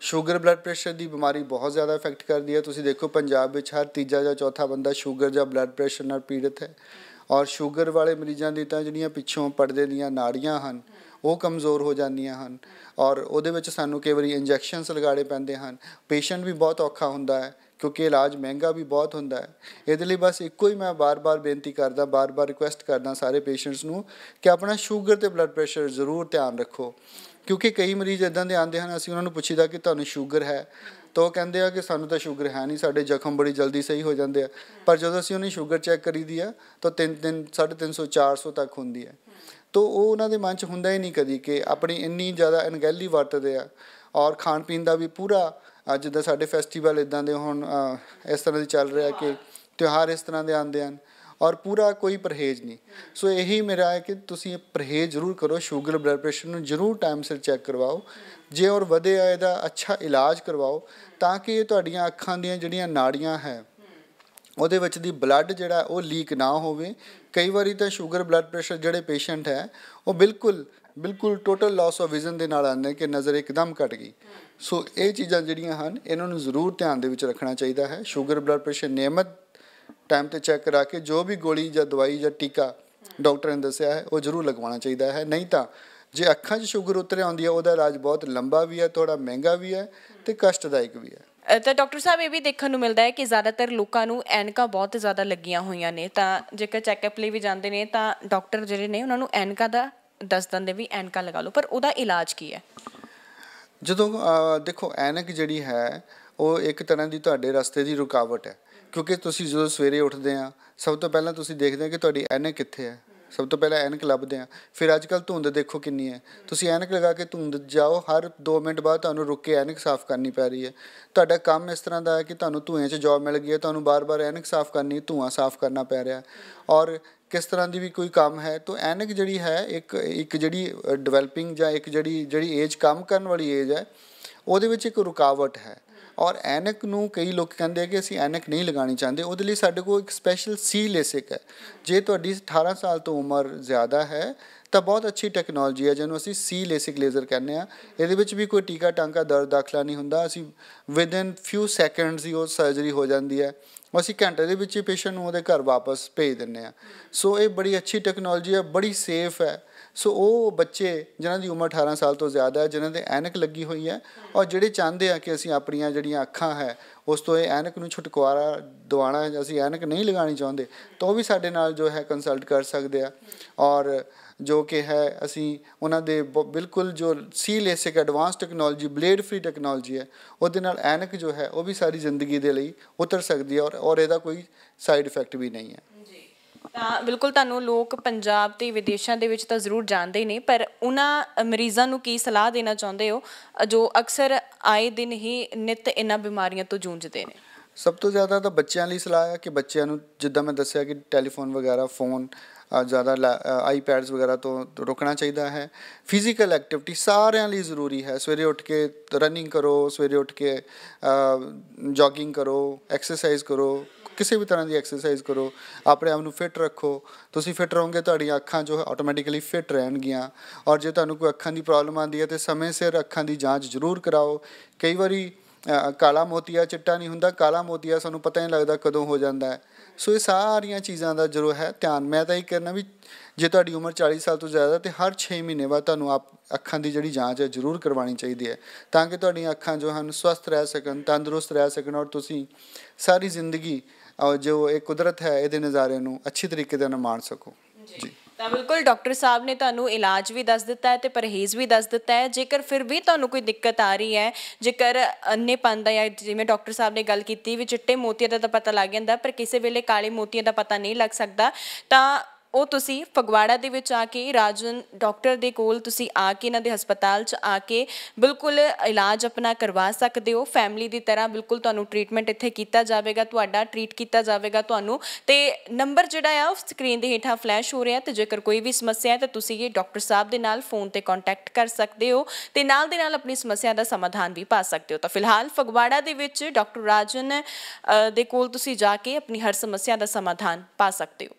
ਸ਼ੂਗਰ ਬਲੱਡ ਪ੍ਰੈਸ਼ਰ ਦੀ ਬਿਮਾਰੀ ਬਹੁਤ ਜ਼ਿਆਦਾ ਇਫੈਕਟ ਕਰਦੀ ਹੈ। ਤੁਸੀਂ ਦੇਖੋ ਪੰਜਾਬ ਵਿੱਚ ਹਰ ਤੀਜਾ ਜਾਂ ਚੌਥਾ ਬੰਦਾ ਸ਼ੂਗਰ ਜਾਂ ਬਲੱਡ ਪ੍ਰੈਸ਼ਰ ਨਾਲ ਪੀੜਤ ਹੈ। ਔਰ ਸ਼ੂਗਰ ਵਾਲੇ ਮਰੀਜ਼ਾਂ ਦੀ ਤਾਂ ਜਿਹੜੀਆਂ ਪਿੱਛੋਂ ਪਰਦੇ ਦੀਆਂ ਨਾੜੀਆਂ ਹਨ, ਉਹ ਕਮਜ਼ੋਰ ਹੋ ਜਾਂਦੀਆਂ ਹਨ। ਔਰ ਉਹਦੇ ਵਿੱਚ ਸਾਨੂੰ ਕਈ ਵਾਰੀ ਇੰਜੈਕਸ਼ਨਸ ਲਗਾੜੇ ਪੈਂਦੇ ਹਨ। ਪੇਸ਼ੈਂਟ ਵੀ ਬਹੁਤ ਔਖਾ ਹੁੰਦਾ ਹੈ। ਕਿਉਂਕਿ ਇਲਾਜ ਮਹਿੰਗਾ ਵੀ ਬਹੁਤ ਹੁੰਦਾ ਹੈ। ਇਹਦੇ ਲਈ ਬਸ ਇੱਕੋ ਹੀ ਮੈਂ ਬਾਰ-ਬਾਰ ਬੇਨਤੀ ਕਰਦਾ, ਬਾਰ-ਬਾਰ ਰਿਕੁਐਸਟ ਕਰਦਾ ਸਾਰੇ ਪੇਸ਼ੈਂਟਸ ਨੂੰ ਕਿ ਆਪਣਾ ਸ਼ੂਗਰ ਤੇ ਬਲੱਡ ਪ੍ਰੈਸ਼ਰ ਜ਼ਰੂਰ ਧਿਆਨ ਰੱਖੋ। ਕਿਉਂਕਿ ਕਈ ਮਰੀਜ਼ ਇਦਾਂ ਦੇ ਆਉਂਦੇ ਹਨ, ਅਸੀਂ ਉਹਨਾਂ ਨੂੰ ਪੁੱਛੀਦਾ ਕਿ ਤੁਹਾਨੂੰ ਸ਼ੂਗਰ ਹੈ? ਤਾਂ ਉਹ ਕਹਿੰਦੇ ਆ ਕਿ ਸਾਨੂੰ ਤਾਂ ਸ਼ੂਗਰ ਹੈ ਨਹੀਂ, ਸਾਡੇ ਜ਼ਖਮ ਬੜੀ ਜਲਦੀ ਸਹੀ ਹੋ ਜਾਂਦੇ ਆ। ਪਰ ਜਦੋਂ ਅਸੀਂ ਉਹਨੇ ਸ਼ੂਗਰ ਚੈੱਕ ਕਰੀਦੀ ਆ, ਤਾਂ 3 3 350 400 ਤੱਕ ਹੁੰਦੀ ਹੈ। ਤਾਂ ਉਹ ਉਹਨਾਂ ਦੇ ਮਨ 'ਚ ਹੁੰਦਾ ਹੀ ਨਹੀਂ ਕਦੀ ਕਿ ਆਪਣੀ ਇੰਨੀ ਜ਼ਿਆਦਾ ਅਣਗਹਿਲੀ ਵਰਤਦੇ ਆ ਔਰ ਖਾਣ ਪੀਣ ਦਾ ਵੀ ਪੂਰਾ ਅੱਜ ਜਿੱਦਾਂ ਸਾਡੇ ਫੈਸਟੀਵਲ ਇਦਾਂ ਦੇ ਹੁਣ ਇਸ ਤਰ੍ਹਾਂ ਦੇ ਚੱਲ ਰਿਹਾ ਕਿ ਤਿਉਹਾਰ ਇਸ ਤਰ੍ਹਾਂ ਦੇ ਆਉਂਦੇ ਹਨ ਔਰ ਪੂਰਾ ਕੋਈ ਪਰਹੇਜ਼ ਨਹੀਂ। ਸੋ ਇਹੀ ਮੇਰਾ ਹੈ ਕਿ ਤੁਸੀਂ ਇਹ ਪਰਹੇਜ਼ ਜ਼ਰੂਰ ਕਰੋ, ਸ਼ੂਗਰ ਬਲੱਡ ਪ੍ਰੈਸ਼ਰ ਨੂੰ ਜ਼ਰੂਰ ਟਾਈਮ ਸਿਰ ਚੈੱਕ ਕਰਵਾਓ। ਜੇ ਔਰ ਵਧੇ ਆ ਇਹਦਾ ਅੱਛਾ ਇਲਾਜ ਕਰਵਾਓ, ਤਾਂ ਕਿ ਇਹ ਤੁਹਾਡੀਆਂ ਅੱਖਾਂ ਦੀਆਂ ਜਿਹੜੀਆਂ ਨਾੜੀਆਂ ਹੈ, ਉਹਦੇ ਵਿੱਚ ਦੀ ਬਲੱਡ ਜਿਹੜਾ ਉਹ ਲੀਕ ਨਾ ਹੋਵੇ। ਕਈ ਵਾਰੀ ਤਾਂ ਸ਼ੂਗਰ ਬਲੱਡ ਪ੍ਰੈਸ਼ਰ ਜਿਹੜੇ ਪੇਸ਼ੈਂਟ ਹੈ, ਉਹ ਬਿਲਕੁਲ ਬਿਲਕੁਲ ਟੋਟਲ ਲਾਸ ਆਫ ਵਿਜ਼ਨ ਦੇ ਨਾਲ ਆਉਂਦੇ ਕਿ ਨਜ਼ਰ ਇੱਕਦਮ ਘਟ ਗਈ। ਸੋ ਇਹ ਚੀਜ਼ਾਂ ਜਿਹੜੀਆਂ ਹਨ, ਇਹਨਾਂ ਨੂੰ ਜ਼ਰੂਰ ਧਿਆਨ ਦੇ ਵਿੱਚ ਰੱਖਣਾ ਚਾਹੀਦਾ ਹੈ। ਸ਼ੂਗਰ ਬਲੱਡ ਪ੍ਰੈਸ਼ਰ ਨਿਯਮਤ ਟਾਈਮ ਤੇ ਚੈੱਕ ਕਰਾ ਕੇ ਜੋ ਵੀ ਗੋਲੀ ਜਾਂ ਦਵਾਈ ਜਾਂ ਟੀਕਾ ਡਾਕਟਰ ਨੇ ਦੱਸਿਆ ਹੈ, ਉਹ ਜ਼ਰੂਰ ਲਗਵਾਉਣਾ ਚਾਹੀਦਾ ਹੈ। ਨਹੀਂ ਤਾਂ ਜੇ ਅੱਖਾਂ 'ਚ ਸ਼ੂਗਰ ਉਤਰ ਆਉਂਦੀ ਹੈ, ਉਹਦਾ ਇਲਾਜ ਬਹੁਤ ਲੰਬਾ ਵੀ ਹੈ ਥੋੜਾ ਮਹਿੰਗਾ ਵੀ ਹੈ ਤੇ ਕਸ਼ਟਦਾਇਕ ਵੀ ਹੈ। ਤਾਂ ਡਾਕਟਰ ਸਾਹਿਬ, ਇਹ ਵੀ ਦੇਖਣ ਨੂੰ ਮਿਲਦਾ ਹੈ ਕਿ ਜ਼ਿਆਦਾਤਰ ਲੋਕਾਂ ਨੂੰ ਐਨਕਾਂ ਬਹੁਤ ਜ਼ਿਆਦਾ ਲੱਗੀਆਂ ਹੋਈਆਂ ਨੇ। ਤਾਂ ਜੇਕਰ ਚੈੱਕਅਪ ਲਈ ਵੀ ਜਾਂਦੇ ਨੇ, ਤਾਂ ਡਾਕਟਰ ਜਿਹੜੇ ਨੇ, ਉਹਨਾਂ ਨੂੰ ਐਨਕਾਂ ਦਾ ਦੱਸ ਦਿੰਦੇ ਵੀ ਐਨਕਾਂ ਲਗਾ ਲਓ, ਪਰ ਉਹਦਾ ਇਲਾਜ ਕੀ ਹੈ? ਜਦੋਂ ਦੇਖੋ, ਐਨਕ ਜਿਹੜੀ ਹੈ, ਉਹ ਇੱਕ ਤਰ੍ਹਾਂ ਦੀ ਤੁਹਾਡੇ ਰਸਤੇ ਦੀ ਰੁਕਾਵਟ ਹੈ। ਕਿਉਂਕਿ ਤੁਸੀਂ ਜਦੋਂ ਸਵੇਰੇ ਉੱਠਦੇ ਆ, ਸਭ ਤੋਂ ਪਹਿਲਾਂ ਤੁਸੀਂ ਦੇਖਦੇ ਆ ਕਿ ਤੁਹਾਡੀ ਐਨਕ ਕਿੱਥੇ ਹੈ। ਸਭ ਤੋਂ ਪਹਿਲਾਂ ਐਨਕ ਲੱਭਦੇ ਆ। ਫਿਰ ਅੱਜ ਕੱਲ ਧੁੰਦ ਦੇਖੋ ਕਿੰਨੀ ਹੈ। ਤੁਸੀਂ ਐਨਕ ਲਗਾ ਕੇ ਧੁੰਦ ਜਾਓ, ਹਰ 2 ਮਿੰਟ ਬਾਅਦ ਤੁਹਾਨੂੰ ਰੁਕ ਕੇ ਐਨਕ ਸਾਫ਼ ਕਰਨੀ ਪੈ ਰਹੀ ਹੈ। ਤੁਹਾਡਾ ਕੰਮ ਇਸ ਤਰ੍ਹਾਂ ਦਾ ਹੈ ਕਿ ਤੁਹਾਨੂੰ ਧੂਏ 'ਚ ਜੌਬ ਮਿਲ ਗਈ ਹੈ, ਤੁਹਾਨੂੰ ਬਾਰ-ਬਾਰ ਐਨਕ ਸਾਫ਼ ਕਰਨੀ, ਧੂਆਂ ਸਾਫ਼ ਕਰਨਾ ਪੈ ਰਿਹਾ। ਔਰ ਕਿਸ ਤਰ੍ਹਾਂ ਦੀ ਵੀ ਕੋਈ ਕੰਮ ਹੈ, ਤਾਂ ਐਨਕ ਜਿਹੜੀ ਹੈ, ਇੱਕ ਇੱਕ ਜਿਹੜੀ ਡਿਵੈਲਪਿੰਗ ਜਾਂ ਇੱਕ ਜਿਹੜੀ ਜਿਹੜੀ ਏਜ ਕੰਮ ਕਰਨ ਵਾਲੀ ਏਜ ਹੈ, ਉਹਦੇ ਵਿੱਚ ਇੱਕ ਰੁਕਾਵਟ ਹੈ। ਔਰ ਐਨਕ ਨੂੰ ਕਈ ਲੋਕ ਕਹਿੰਦੇ ਆ ਕਿ ਅਸੀਂ ਐਨਕ ਨਹੀਂ ਲਗਾਉਣੀ ਚਾਹੁੰਦੇ, ਉਹਦੇ ਲਈ ਸਾਡੇ ਕੋਲ ਇੱਕ ਸਪੈਸ਼ਲ ਸੀ ਲੇਸਿਕ ਹੈ। ਜੇ ਤੁਹਾਡੀ 18 ਸਾਲ ਤੋਂ ਉਮਰ ਜ਼ਿਆਦਾ ਹੈ, ਤਾਂ ਬਹੁਤ ਅੱਛੀ ਟੈਕਨੋਲੋਜੀ ਹੈ, ਜਿਹਨੂੰ ਅਸੀਂ ਸੀ ਲੇਸਿਕ ਲੇਜ਼ਰ ਕਹਿੰਦੇ ਆ ਇਹਦੇ ਵਿੱਚ ਵੀ ਕੋਈ ਟੀਕਾ ਟਾਂਕਾ ਦਰਦ ਦਾਖਲਾ ਨਹੀਂ ਹੁੰਦਾ, ਅਸੀਂ ਵਿਦ ਇਨ ਫਿਊ ਸੈਕਿੰਡਸ ਹੀ ਉਹ ਸਰਜਰੀ ਹੋ ਜਾਂਦੀ ਹੈ। ਅਸੀਂ ਘੰਟੇ ਦੇ ਵਿੱਚ ਹੀ ਪੇਸ਼ੈਂਟ ਨੂੰ ਉਹਦੇ ਘਰ ਵਾਪਸ ਭੇਜ ਦਿੰਨੇ ਆ ਸੋ ਇਹ ਬੜੀ ਅੱਛੀ ਟੈਕਨੋਲੋਜੀ ਹੈ, ਬੜੀ ਸੇਫ ਹੈ। ਸੋ ਉਹ ਬੱਚੇ ਜਿਨ੍ਹਾਂ ਦੀ ਉਮਰ 18 ਸਾਲ ਤੋਂ ਜ਼ਿਆਦਾ ਹੈ, ਜਿਨ੍ਹਾਂ ਦੇ ਐਨਕ ਲੱਗੀ ਹੋਈ ਹੈ ਔਰ ਜਿਹੜੇ ਚਾਹੁੰਦੇ ਆ ਕਿ ਅਸੀਂ ਆਪਣੀਆਂ ਜਿਹੜੀਆਂ ਅੱਖਾਂ ਹੈ ਉਸ ਤੋਂ ਇਹ ਐਨਕ ਨੂੰ ਛੁਟਕਾਰਾ ਦਿਵਾਉਣਾ ਹੈ ਅਸੀਂ ਐਨਕ ਨਹੀਂ ਲਗਾਉਣੀ ਚਾਹੁੰਦੇ, ਤਾਂ ਉਹ ਵੀ ਸਾਡੇ ਨਾਲ ਜੋ ਹੈ ਕੰਸਲਟ ਕਰ ਸਕਦੇ ਆ। ਔਰ ਜੋ ਕਿ ਹੈ, ਅਸੀਂ ਉਹਨਾਂ ਦੇ ਬ- ਬਿਲਕੁਲ ਜੋ ਸੀ LASIK advance technology blade free technology ਹੈ, ਉਹਦੇ ਨਾਲ ਐਨਕ ਜੋ ਹੈ, ਉਹ ਵੀ ਸਾਰੀ ਜ਼ਿੰਦਗੀ ਦੇ ਲਈ ਉਤਰ ਸਕਦੀ ਹੈ ਔਰ ਔਰ ਇਹਦਾ ਕੋਈ ਸਾਈਡ ਇਫੈਕਟ ਵੀ ਨਹੀਂ ਹੈ। ਤਾਂ ਬਿਲਕੁਲ ਤੁਹਾਨੂੰ ਲੋਕ ਪੰਜਾਬ ਤੇ ਵਿਦੇਸ਼ਾਂ ਦੇ ਵਿੱਚ ਤਾਂ ਜ਼ਰੂਰ ਜਾਣਦੇ ਹੀ ਨੇ, ਪਰ ਉਹਨਾਂ ਮਰੀਜ਼ਾਂ ਨੂੰ ਕੀ ਸਲਾਹ ਦੇਣਾ ਚਾਹੁੰਦੇ ਹੋ? ਜੋ ਅਕਸਰ ਆਏ ਦਿਨ ਹੀ ਨਿਤ ਇਹਨਾਂ ਬਿਮਾਰੀਆਂ ਤੋਂ ਜੂਝਦੇ ਨੇ। ਸਭ ਤੋਂ ਜ਼ਿਆਦਾ ਤਾਂ ਬੱਚਿਆਂ ਲਈ ਸਲਾਹ ਹੈ ਕਿ ਬੱਚਿਆਂ ਨੂੰ ਜਿੱਦਾਂ ਮੈਂ ਦੱਸਿਆ ਕਿ ਟੈਲੀਫੋਨ ਵਗੈਰਾ ਫੋਨ ਅ, ਜ਼ਿਆਦਾ ਆਈਪੈਡਸ ਵਗੈਰਾ ਤੋਂ ਰੋਕਣਾ ਚਾਹੀਦਾ ਹੈ। ਫਿਜ਼ੀਕਲ ਐਕਟੀਵਿਟੀ ਸਾਰਿਆਂ ਲਈ ਜ਼ਰੂਰੀ ਹੈ। ਸਵੇਰੇ ਉੱਠ ਕੇ ਰਨਿੰਗ ਕਰੋ ਸਵੇਰੇ ਉੱਠ ਕੇ ਜੋਗਿੰਗ ਕਰੋ ਐਕਸਰਸਾਈਜ਼ ਕਰੋ ਕਿਸੇ ਵੀ ਤਰ੍ਹਾਂ ਦੀ ਐਕਸਰਸਾਈਜ਼ ਕਰੋ ਆਪਣੇ ਆਪ ਨੂੰ ਫਿਟ ਰੱਖੋ। ਤੁਸੀਂ ਫਿਟ ਰਹੋਗੇ ਤੁਹਾਡੀਆਂ ਅੱਖਾਂ ਜੋ ਆਟੋਮੈਟਿਕਲੀ ਫਿਟ ਰਹਿਣਗੀਆਂ। ਔਰ ਜੇ ਤੁਹਾਨੂੰ ਕੋਈ ਅੱਖਾਂ ਦੀ ਪ੍ਰੋਬਲਮ ਆਉਂਦੀ ਹੈ ਤੇ ਸਮੇਂ ਸਿਰ ਅੱਖਾਂ ਦੀ ਜਾਂਚ ਜ਼ਰੂਰ ਕਰਾਓ। ਕਈ ਵਾਰੀ ਕਾਲਾ ਮੋਤੀਆ ਚਿੱਟਾ ਨਹੀਂ ਹੁੰਦਾ ਕਾਲਾ ਮੋਤੀਆ ਸਾਨੂੰ ਪਤਾ ਨਹੀਂ ਲੱਗਦਾ ਕਦੋਂ ਹੋ ਜਾਂਦਾ ਹੈ। ਸੋ ਇਹ ਸਾਰੀਆਂ ਚੀਜ਼ਾਂ ਦਾ ਜੋ ਹੈ ਧਿਆਨ ਮੈਂ ਤਾਂ ਇਹ ਕਰਨਾ ਵੀ ਜੇ ਤੁਹਾਡੀ ਉਮਰ 40 ਸਾਲ ਤੋਂ ਜ਼ਿਆਦਾ ਤੇ ਹਰ 6 ਮਹੀਨੇ ਬਾਅਦ ਤੁਹਾਨੂੰ ਆਪ ਅੱਖਾਂ ਦੀ ਜਿਹੜੀ ਜਾਂਚ ਹੈ ਜ਼ਰੂਰ ਕਰਵਾਉਣੀ ਚਾਹੀਦੀ ਹੈ ਤਾਂ ਕਿ ਤੁਹਾਡੀਆਂ ਅੱਖਾਂ ਜੋ ਹਨ ਸਵਸਥ ਰਹਿ ਸਕਣ ਤੰਦਰੁਸਤ ਰਹਿ ਸਕਣ ਔਰ ਤੁਸੀਂ ਸਾਰੀ ਜ਼ਿੰਦਗੀ ਜੋ ਇਹ ਕੁਦਰਤ ਹੈ ਇਹਦੇ ਨਜ਼ਾਰੇ ਨੂੰ ਅੱਛੀ ਤਰੀਕੇ ਦੇ ਨਾਲ ਮਾਣ ਸਕੋ। ਜੀ। ਤਾਂ ਬਿਲਕੁਲ ਡਾਕਟਰ ਸਾਹਿਬ ਨੇ ਤੁਹਾਨੂੰ ਇਲਾਜ ਵੀ ਦੱਸ ਦਿੱਤਾ ਹੈ ਤੇ ਪਰਹੇਜ਼ ਵੀ ਦੱਸ ਦਿੱਤਾ ਹੈ। ਜੇਕਰ ਫਿਰ ਵੀ ਤੁਹਾਨੂੰ ਕੋਈ ਦਿੱਕਤ ਆ ਰਹੀ ਹੈ, ਜੇਕਰ ਅੰਨੇਪਨ ਦਾ ਜਾਂ ਜਿਵੇਂ ਡਾਕਟਰ ਸਾਹਿਬ ਨੇ ਗੱਲ ਕੀਤੀ ਵੀ ਚਿੱਟੇ ਮੋਤੀਆਂ ਦਾ ਤਾਂ ਪਤਾ ਲੱਗ ਜਾਂਦਾ, ਪਰ ਕਿਸੇ ਵੇਲੇ ਕਾਲੇ ਮੋਤੀਆਂ ਦਾ ਪਤਾ ਨਹੀਂ ਲੱਗ ਸਕਦਾ, ਤਾਂ ਉਹ ਤੁਸੀਂ ਫਗਵਾੜਾ ਦੇ ਵਿੱਚ ਆ ਕੇ ਰਾਜਨ ਡਾਕਟਰ ਦੇ ਕੋਲ ਤੁਸੀਂ ਆ ਕੇ ਇਹਨਾਂ ਦੇ ਹਸਪਤਾਲ 'ਚ ਆ ਕੇ ਬਿਲਕੁਲ ਇਲਾਜ ਆਪਣਾ ਕਰਵਾ ਸਕਦੇ ਹੋ। ਫੈਮਿਲੀ ਦੀ ਤਰ੍ਹਾਂ ਬਿਲਕੁਲ ਤੁਹਾਨੂੰ ਟ੍ਰੀਟਮੈਂਟ ਇੱਥੇ ਕੀਤਾ ਜਾਵੇਗਾ, ਤੁਹਾਡਾ ਟ੍ਰੀਟ ਕੀਤਾ ਜਾਵੇਗਾ ਤੁਹਾਨੂੰ। ਤੇ ਨੰਬਰ ਜਿਹੜਾ ਆ ਉਹ ਸਕਰੀਨ ਦੇ ਹੇਠਾਂ ਫਲੈਸ਼ ਹੋ ਰਿਹਾ ਤੇ ਜੇਕਰ ਕੋਈ ਵੀ ਸਮੱਸਿਆ ਹੈ ਤਾਂ ਤੁਸੀਂ ਇਹ ਡਾਕਟਰ ਸਾਹਿਬ ਦੇ ਨਾਲ ਫੋਨ ਤੇ ਕੰਟੈਕਟ ਕਰ ਸਕਦੇ ਹੋ ਤੇ ਨਾਲ ਦੇ ਨਾਲ ਆਪਣੀ ਸਮੱਸਿਆ ਦਾ ਸਮਾਧਾਨ ਵੀ ਪਾ ਸਕਦੇ ਹੋ। ਤਾਂ ਫਿਲਹਾਲ ਫਗਵਾੜਾ ਦੇ ਵਿੱਚ ਡਾਕਟਰ ਰਾਜਨ ਦੇ ਕੋਲ ਤੁਸੀਂ ਜਾ ਕੇ ਆਪਣੀ ਹਰ ਸਮੱਸਿਆ ਦਾ ਸਮਾਧਾਨ ਪਾ ਸਕਦੇ ਹੋ।